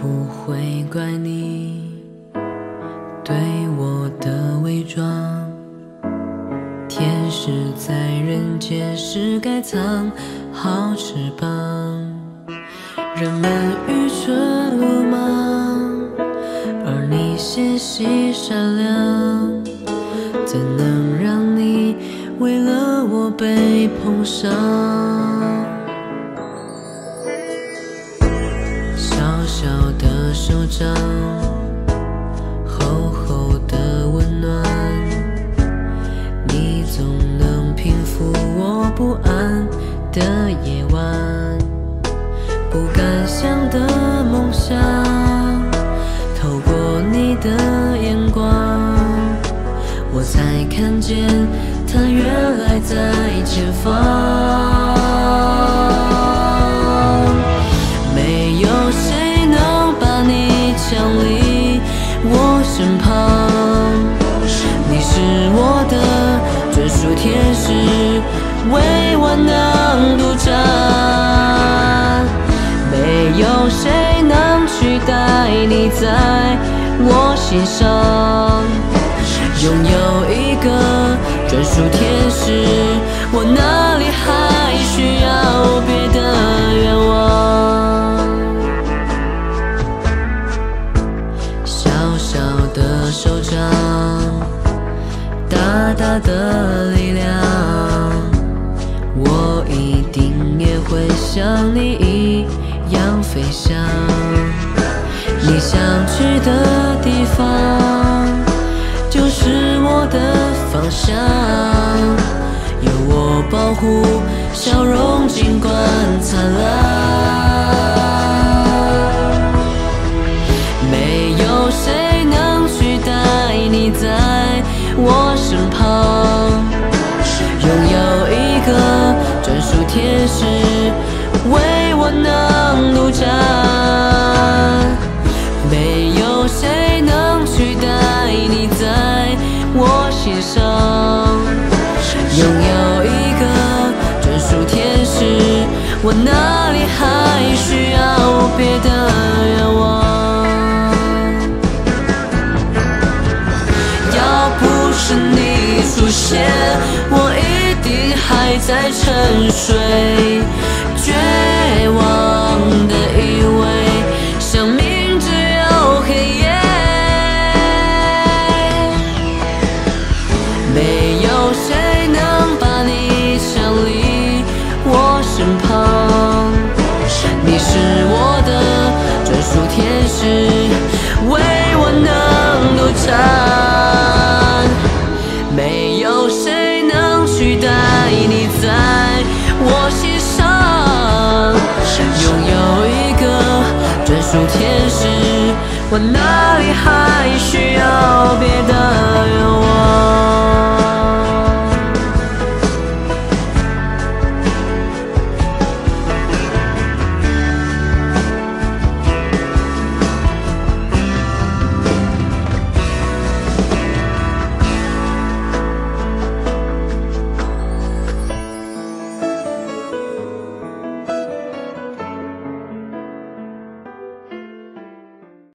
不会怪你对我的伪装。天使在人间是该藏好翅膀，人们愚蠢鲁莽，而你纤细善良，怎能让你为了我被碰伤？小小的手掌，厚厚的温暖，你总能平复我不安的夜晚。不敢想的梦想，透过你的眼光，我才看见它原来在前方。专属天使，唯我能独占。没有谁能取代你在我心上，拥有一个专属天使，我哪里还的力量，我一定也会像你一样飞翔。你想去的地方，就是我的方向。有我保护，笑容尽管灿烂。我哪里还需要别的愿望？要不是你出现，我一定还在沉睡，我哪里还需要别的